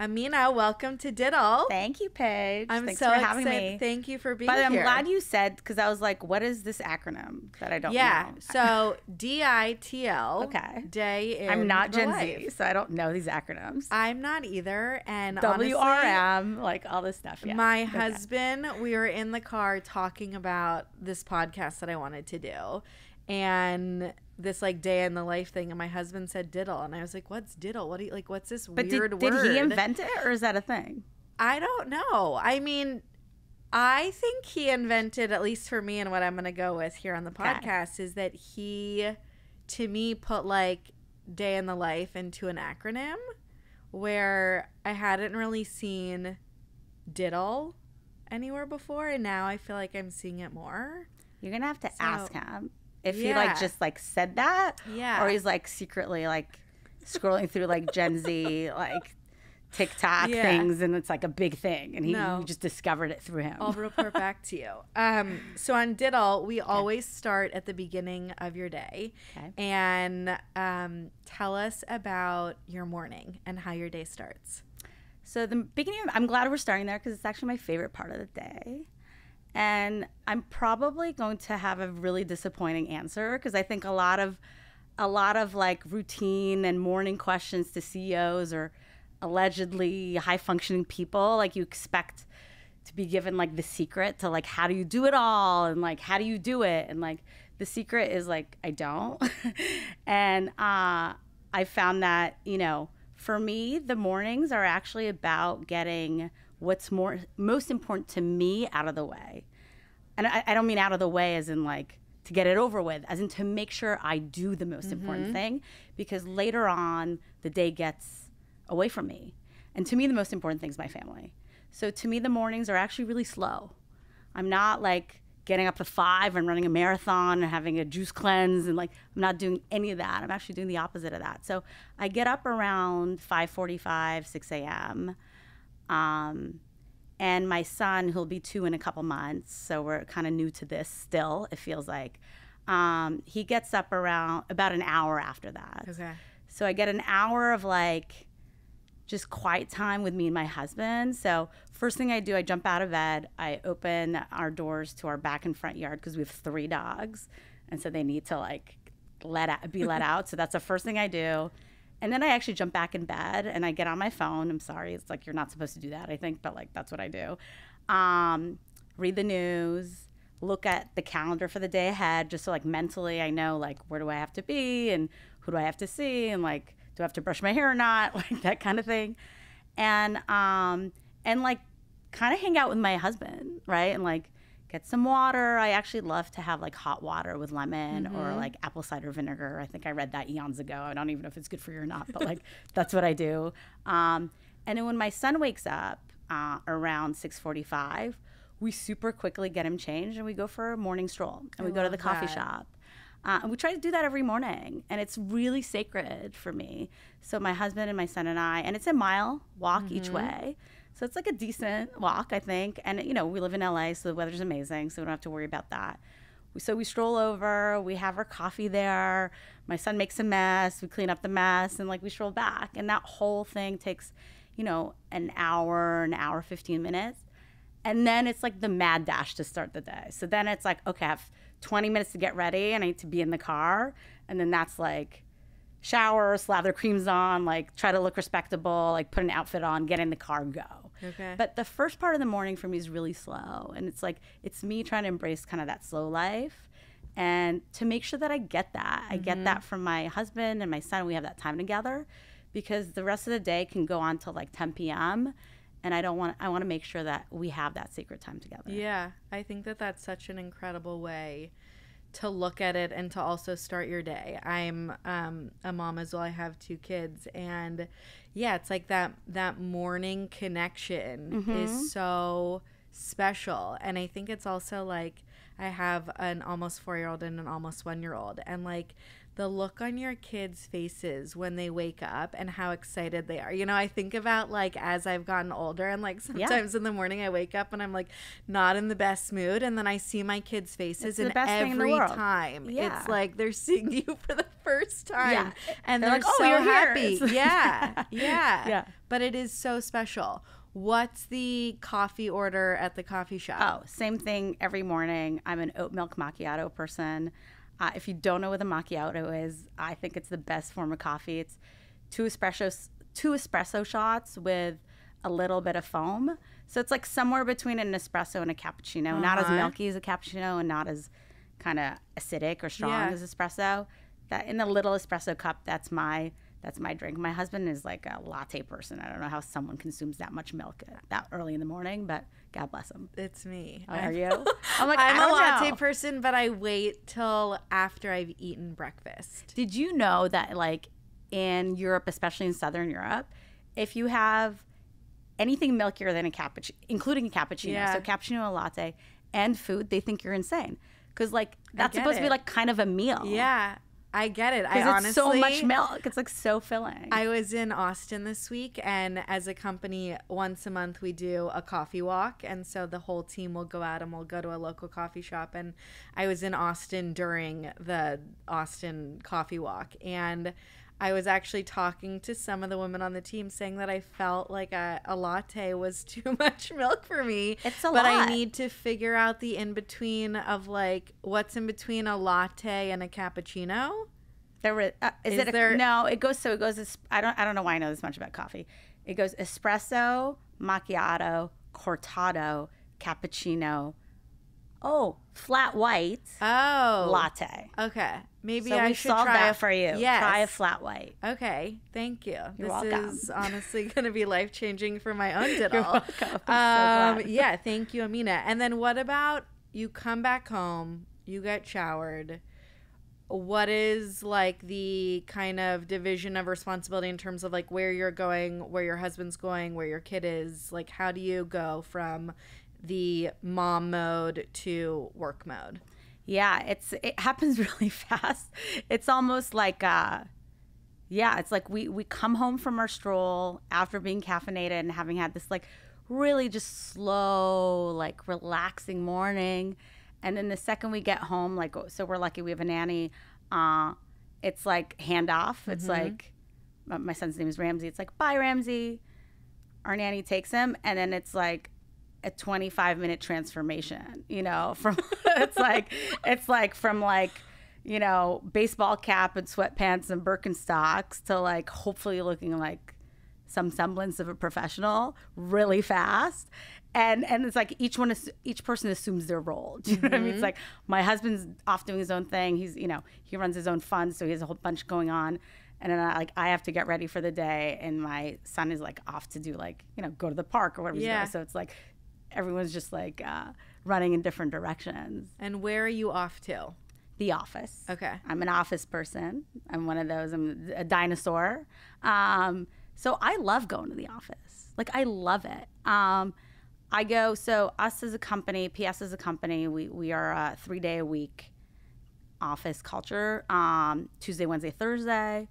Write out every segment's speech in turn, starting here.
Amina, welcome to Diddle. Thank you, Paige. I'm Thanks so for having excited. me. Thank you for being here. But I'm here. glad you said because I was like, "What is this acronym that I don't Yeah. know?" So D I T L. Okay. Day I'm not Gen life. Z, so I don't know these acronyms. I'm not either. And WRM, honestly, like all this stuff. Yeah. My Okay. husband, we were in the car talking about this podcast that I wanted to do. And this like day in the life thing, and my husband said diddle, and I was like, "What's diddle? What do you like? What's this But weird did, word?" did he invent it, or is that a thing? I don't know. I mean, I think he invented, at least for me, and what I'm going to go with here on the Okay. podcast is that he, to me, put like day in the life into an acronym where I hadn't really seen diddle anywhere before, and now I feel like I'm seeing it more. You're gonna have to So- ask him if he like just like said that, Yeah. or he's like secretly like scrolling through like Gen Z like TikTok Yeah. things, and it's like a big thing, and he No. just discovered it through him. I'll report back to you. Um, so on Diddle, we always start at the beginning of your day Okay. and um, tell us about your morning and how your day starts. So the beginning, I'm glad we're starting there because it's actually my favorite part of the day. And I'm probably going to have a really disappointing answer because I think a lot of a lot of like routine and morning questions to CEOs or allegedly high functioning people like you expect to be given like the secret to like how do you do it all and like how do you do it? And like the secret is like I don't. And uh I found that you know for me the mornings are actually about getting what's more most important to me out of the way. And I, I don't mean out of the way as in like to get it over with as in to make sure i do the most important mm-hmm. thing because later on the day gets away from me. And to me the most important thing is my family. So to me the mornings are actually really slow. I'm not like getting up at five and running a marathon and having a juice cleanse and like i'm not doing any of that. I'm actually doing the opposite of that. So i get up around 5.45 6 a.m um, and my son, who'll be two in a couple months, so we're kind of new to this still, it feels like. Um, he gets up around about an hour after that. Okay. So I get an hour of like just quiet time with me and my husband. So first thing I do, I jump out of bed, I open our doors to our back and front yard because we have three dogs, and so they need to like let out, be let out. So that's the first thing I do. And then I actually jump back in bed and I get on my phone. I'm sorry, it's like you're not supposed to do that, I think, but like that's what I do. Um, read the news, look at the calendar for the day ahead, just so like mentally I know like where do I have to be and who do I have to see and like do I have to brush my hair or not, like that kind of thing. And um and like kind of hang out with my husband, right? And like get some water. I actually love to have like hot water with lemon or like apple cider vinegar. I think I read that eons ago. I don't even know if it's good for you or not, but like that's what I do. Um, and then when my son wakes up uh, around 6:45, we super quickly get him changed and we go for a morning stroll and we go to the coffee that. shop. Uh, and we try to do that every morning, and it's really sacred for me. So my husband and my son and I, and it's a mile walk each way. So it's like a decent walk, I think. And you know, we live in LA, so the weather's amazing, so we don't have to worry about that. So we stroll over, we have our coffee there. My son makes a mess, we clean up the mess, and like we stroll back. And that whole thing takes, you know, an hour, an hour, 15 minutes. And then it's like the mad dash to start the day. So then it's like, okay, I have 20 minutes to get ready and I need to be in the car. And then that's like shower, slather creams on, like try to look respectable, like put an outfit on, get in the car, go. Okay. But the first part of the morning for me is really slow. And it's like, it's me trying to embrace kind of that slow life. And to make sure that I get that, I get that mm-hmm. from my husband and my son. We have that time together because the rest of the day can go on till like 10 p.m. And I don't want, I want to make sure that we have that sacred time together. Yeah, I think that that's such an incredible way to look at it and to also start your day. I'm um, a mom as well. I have two kids, and yeah, it's like that that morning connection is so special. And I think it's also like I have an almost four year old and an almost one year old, and like the look on your kids' faces when they wake up and how excited they are. You know, I think about like as I've gotten older and like sometimes in the morning I wake up and I'm like not in the best mood and then I see my kids' faces and every time Yeah. it's like they're seeing you for the first time Yeah. and They're they're, like, "Oh, so you're happy. Yeah. Yeah. Yeah. But it is so special. What's the coffee order at the coffee shop? Oh, same thing every morning. I'm an oat milk macchiato person. Uh, if you don't know what a macchiato is, I think it's the best form of coffee. It's two espresso two espresso shots with a little bit of foam. So it's like somewhere between an espresso and a cappuccino. Not as Uh-huh. milky as a cappuccino and not as kind of acidic or strong Yeah. as espresso. That in a little espresso cup, that's my that's my drink. My husband is like a latte person. I don't know how someone consumes that much milk that early in the morning, but God bless him. It's me. Oh, are you? I'm like, I'm a latte know. person, but I wait till after I've eaten breakfast. Did you know that, like, in Europe, especially in Southern Europe, if you have anything milkier than a cappuccino, including a cappuccino, Yeah. so cappuccino and latte, and food, they think you're insane. Because, like, that's supposed to be like kind of a meal. Yeah, I get it. I honestly it's so much milk. It's like so filling. I was in Austin this week, and as a company, once a month we do a coffee walk, and so the whole team will go out and we'll go to a local coffee shop. And I was in Austin during the Austin coffee walk, and I was actually talking to some of the women on the team, saying that I felt like a, a latte was too much milk for me. It's a but I need to figure out the in between of like what's in between a latte and a cappuccino. There were, uh, is, Is it a, there- no? It goes so it goes. es- I don't I don't know why I know this much about coffee. It goes espresso, macchiato, cortado, cappuccino. Oh, flat white Oh, latte. Okay, maybe so I should solved try that for you. Yes. Try a flat white. Okay, thank you. You're this welcome. is honestly going to be life changing for my own diddle. welcome. I'm so Um, glad. yeah, thank you, Amina. And then what about you come back home, you get showered. What is like the kind of division of responsibility in terms of like where you're going, where your husband's going, where your kid is? Like, how do you go from the mom mode to work mode? Yeah, it's it happens really fast. It's almost like uh yeah, it's like we we come home from our stroll after being caffeinated and having had this like really just slow, like relaxing morning. And then the second we get home, like so we're lucky we have a nanny, uh it's like handoff. It's like my- my son's name is Ramsey. It's like, bye Ramsey. Our nanny takes him and then it's like a 25 minute transformation you know from it's like it's like from like you know baseball cap and sweatpants and birkenstocks to like hopefully looking like some semblance of a professional really fast. And and it's like each one is each person assumes their role. Do you know what i mean? It's mm-hmm. like my husband's off doing his own thing. He's you know he runs his own fund so he has a whole bunch going on. And then I, like I have to get ready for the day, and my son is like off to do like you know go to the park or whatever. he's Yeah. So it's like everyone's just like uh, running in different directions. And where are you off to? The office. Okay. I'm an office person. I'm one of those. I'm a dinosaur. Um, so I love going to the office. Like I love it. Um, I go. So us as a company, PS as a company, we we are a three day a week office culture. Um, Tuesday, Wednesday, Thursday.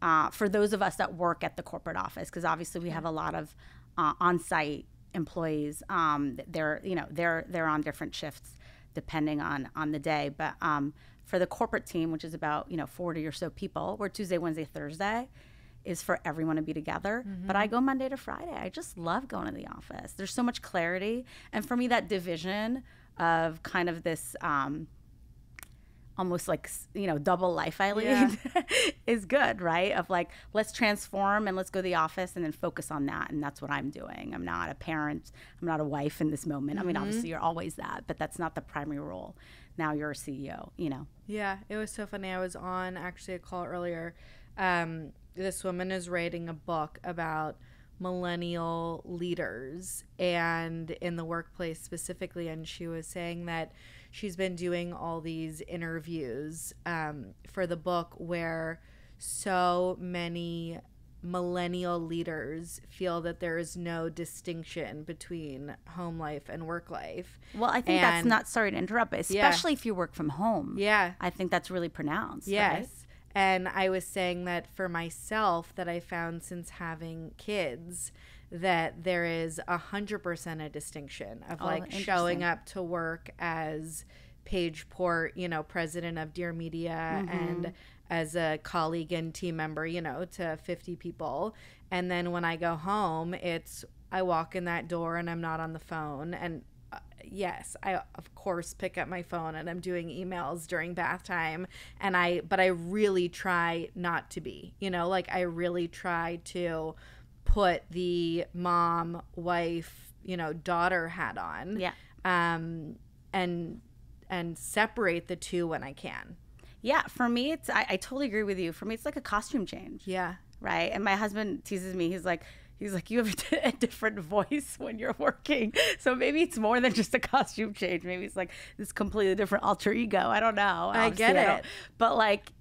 Uh, for those of us that work at the corporate office, because obviously we have a lot of uh, on-site employees. Um, they're you know they're they're on different shifts depending on on the day. But um, for the corporate team, which is about you know 40 or so people, we're Tuesday, Wednesday, Thursday is for everyone to be together. But I go Monday to Friday. I just love going to the office. There's so much clarity, and for me, that division of kind of this. Um, almost like you know double life I lead Yeah. is good, right? Of like let's transform and let's go to the office and then focus on that, and that's what I'm doing. I'm not a parent, I'm not a wife in this moment. I mean, obviously you're always that, but that's not the primary role. Now you're a CEO, you know. Yeah, it was so funny. I was on actually a call earlier. Um, this woman is writing a book about millennial leaders and in the workplace specifically. And she was saying that she's been doing all these interviews um, for the book where so many millennial leaders feel that there is no distinction between home life and work life. Well, I think that's not sorry to interrupt, but Yeah. especially if you work from home. Yeah. I think that's really pronounced. Yes. right? And I was saying that for myself, that I found since having kids, that there is a hundred percent a distinction of Oh, like showing up to work as Paige Port, you know, president of Dear Media, Mm-hmm. and as a colleague and team member, you know, to 50 people. And then when I go home, it's I walk in that door and I'm not on the phone. And uh, yes, I of course pick up my phone and I'm doing emails during bath time. And I, but I really try not to be, you know, like I really try to put the mom, wife, you know, daughter hat on. Yeah. Um, and, and separate the two when I can. Yeah, for me, it's I, I totally agree with you. For me, it's like a costume change, Yeah. right? And my husband teases me. He's like, he's like, you have a different voice when you're working. So maybe it's more than just a costume change. Maybe it's like this completely different alter ego. I don't know. I get Obviously, it. but like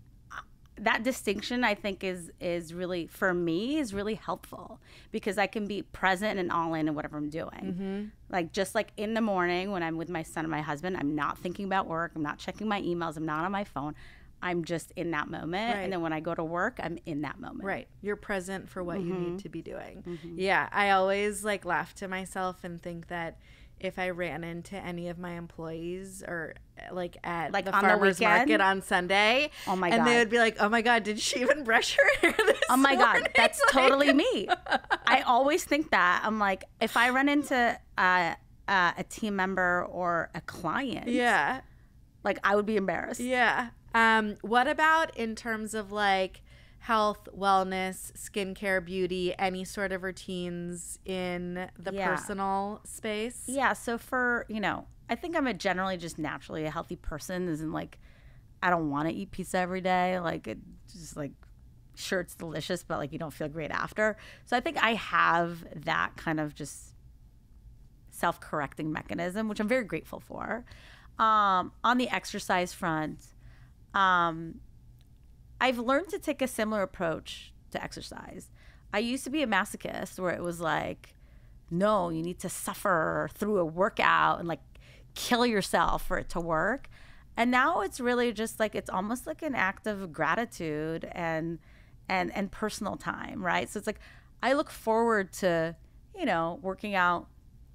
that distinction, I think is is really for me is really helpful because I can be present and all in in whatever I'm doing. Mm-hmm. Like just like in the morning when I'm with my son and my husband, I'm not thinking about work. I'm not checking my emails. I'm not on my phone. I'm just in that moment. Right. And then when I go to work, I'm in that moment. Right. You're present for what you Mm-hmm. need to be doing. Yeah. I always like laugh to myself and think that if I ran into any of my employees or like at Like the on the farmer's weekend? market on Sunday, Oh my god! and they would be like, "Oh my god, did she even brush her hair this Oh my morning?" God, that's Like- totally me. I always think that. I'm like, if I run into uh, uh, a team member or a client, Yeah. like I would be embarrassed. Yeah. Um, what about in terms of like health, wellness, skincare, beauty, any sort of routines in the Yeah. personal space? Yeah. So for you know, I think I'm a generally just naturally a healthy person. Isn't like I don't want to eat pizza every day. Like it just like sure it's delicious, but like you don't feel great after. So I think I have that kind of just self correcting mechanism, which I'm very grateful for. Um, on the exercise front, um, I've learned to take a similar approach to exercise. I used to be a masochist where it was like, no, you need to suffer through a workout and like kill yourself for it to work. And now it's really just like it's almost like an act of gratitude and and and personal time, right? So it's like I look forward to, you know, working out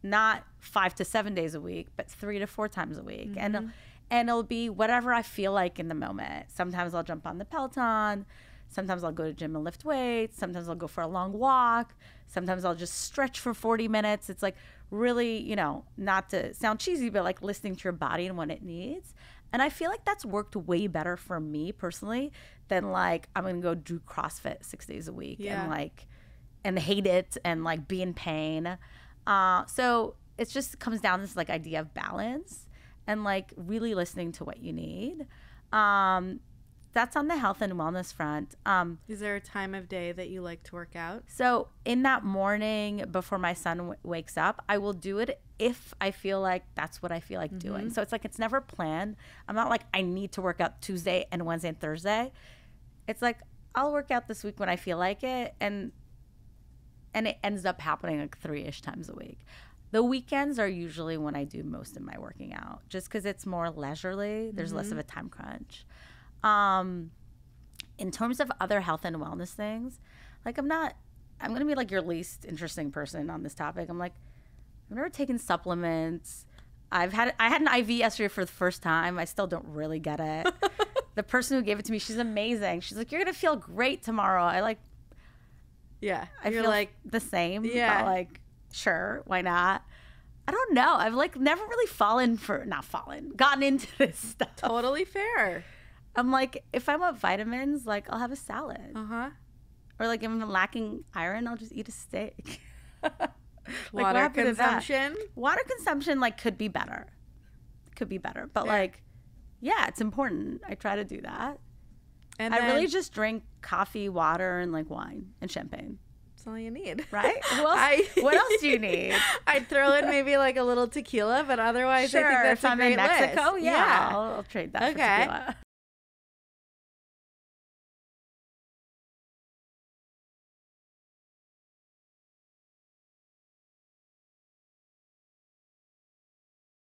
not 5 to 7 days a week, but 3 to 4 times a week. And mm-hmm. And it'll be whatever I feel like in the moment. Sometimes I'll jump on the Peloton. Sometimes I'll go to gym and lift weights. Sometimes I'll go for a long walk. Sometimes I'll just stretch for 40 minutes. It's like really, you know, not to sound cheesy, but like listening to your body and what it needs. And I feel like that's worked way better for me personally than like I'm gonna go do CrossFit six days a week Yeah. and like and hate it and like be in pain. Uh, so it just comes down to this like idea of balance and like really listening to what you need. Um, that's on the health and wellness front. Um, Is there a time of day that you like to work out? so in that morning before my son w- wakes up, I will do it if I feel like that's what I feel like doing. So it's like it's never planned. I'm not like I need to work out Tuesday and Wednesday and Thursday. It's like I'll work out this week when I feel like it and and it ends up happening like 3ish times a week. The weekends are usually when I do most of my working out just cuz it's more leisurely. There's less of a time crunch. Um in terms of other health and wellness things, like I'm not I'm gonna be like your least interesting person on this topic. I'm like, I've never taken supplements. I've had I had an IV yesterday for the first time. I still don't really get it. the person who gave it to me, she's amazing. She's like, You're gonna feel great tomorrow. I like Yeah. I feel like, the same. Yeah. Like, sure, why not? I don't know. I've like never really fallen for not fallen, gotten into this stuff. totally fair. I'm like, if I want vitamins, like I'll have a salad. Uh huh. Or like if I'm lacking iron, I'll just eat a steak. Like, Water happened to that? consumption. Water consumption like could be better. Could be better. But Yeah. like yeah, it's important. I try to do that. And I then, really just drink coffee, water, and like wine and champagne. That's all you need. Right? Else, I- what else do you need? I'd throw in maybe like a little tequila, but otherwise, I think Sure, that's if a I'm great in Mexico, list. yeah, I'll, I'll trade that Okay. for tequila.